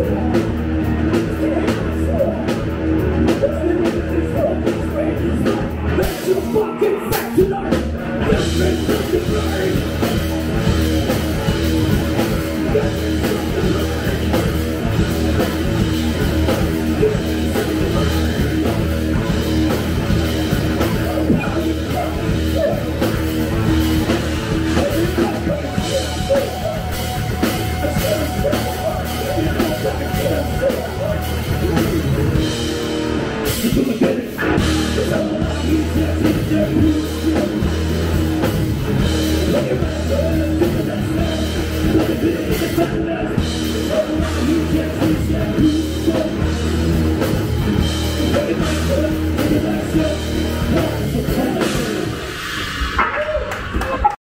Let's fucking back to life. Look at